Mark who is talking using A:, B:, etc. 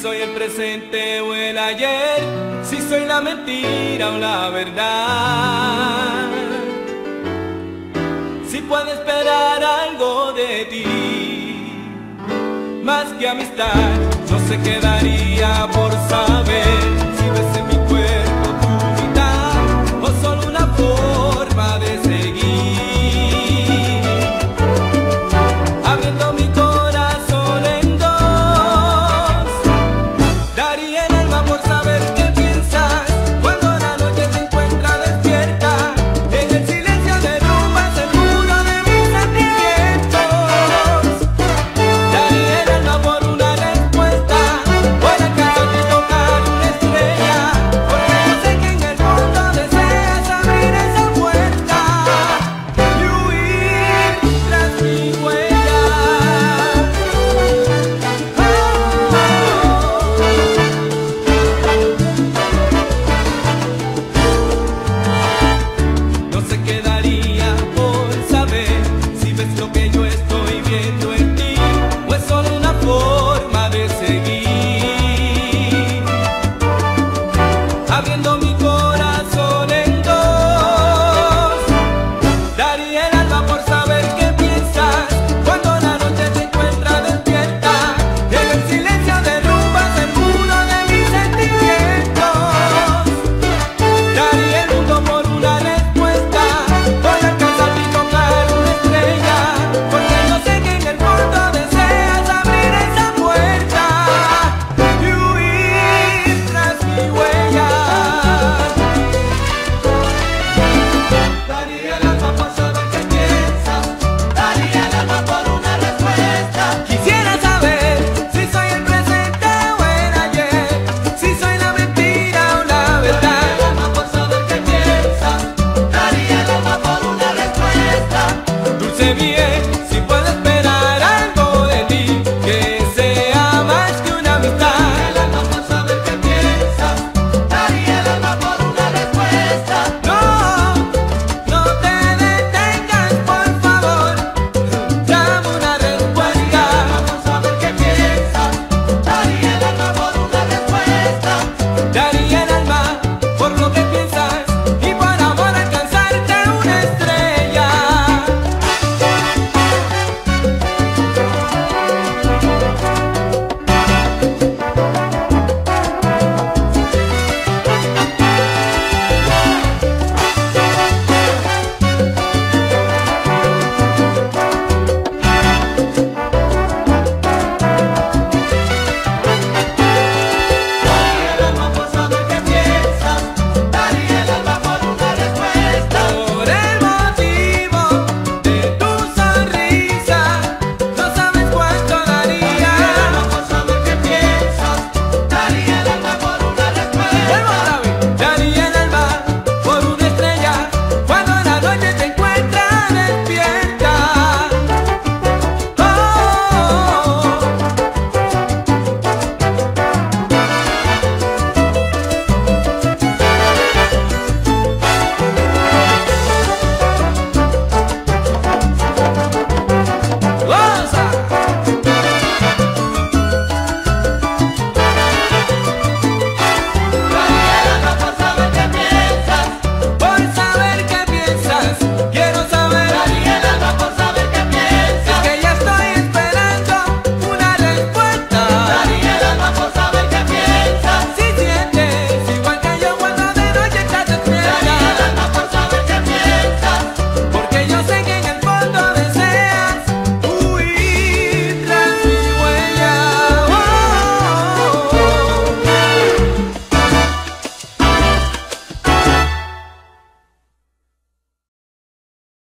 A: soy el presente o el ayer, si soy la mentira o la verdad. Si puedo esperar algo de ti, más que amistad, no se quedaría por saber si ves